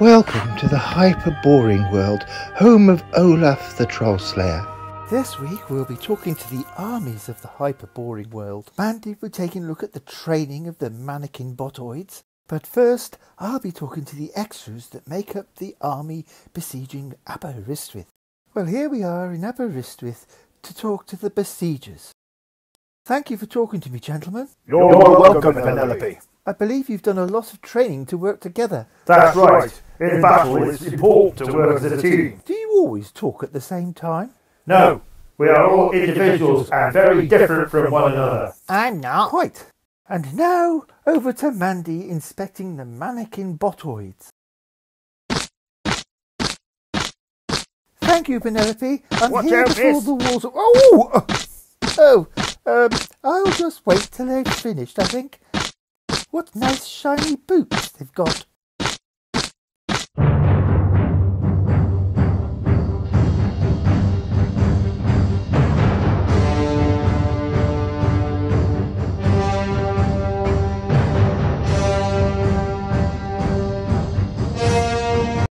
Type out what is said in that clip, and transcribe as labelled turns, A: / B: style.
A: Welcome to the hyper boring world, home of Olaf the Troll Slayer.
B: This week we'll be talking to the armies of the hyper boring world. Mandy will be taking a look at the training of the mannequin botoids. But first, I'll be talking to the extras that make up the army besieging Aberystwyth. Well, here we are in Aberystwyth to talk to the besiegers. Thank you for talking to me, gentlemen.
C: You're, You're welcome, Penelope.
B: I believe you've done a lot of training to work together.
C: That's right. In battle, it's important to work as a team.
B: Do you always talk at the same time?
C: No. We are all individuals and very different from one another.
B: I'm not. Quite. And now, over to Mandy inspecting the mannequin botoids. Thank you, Penelope. I'm
C: Watch
B: here
C: out,
B: before
C: miss.
B: the walls. Are... Oh! Oh, um, I'll just wait till they've finished, I think. What nice shiny boots they've got.